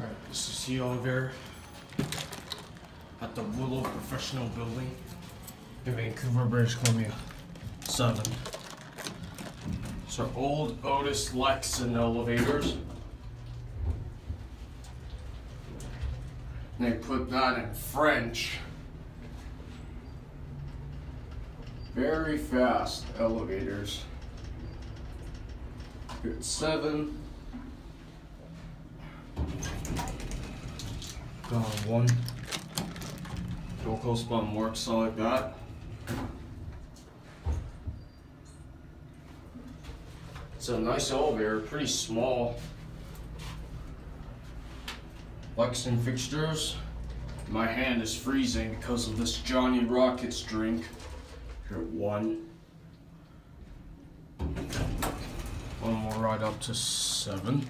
Alright, this is the elevator at the Willow Professional Building in Vancouver, British Columbia. Seven. So old Otis Lexan elevators. And they put that in French. Very fast elevators. Good seven. Down one. Local spun works like that. It's a nice elevator, pretty small. Lexan fixtures. My hand is freezing because of this Johnny Rockets drink. Here one. One more right up to seven.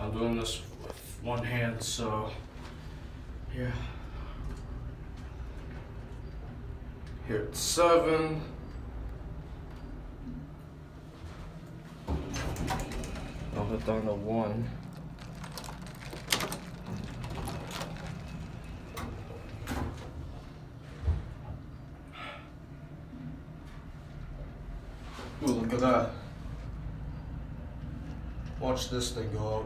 I'm doing this with one hand, so yeah. Here at seven. I'll hit down to one. Ooh, look at that. Watch this thing go up.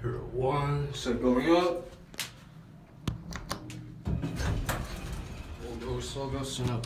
Here one, so going up. We'll go, so go to seven.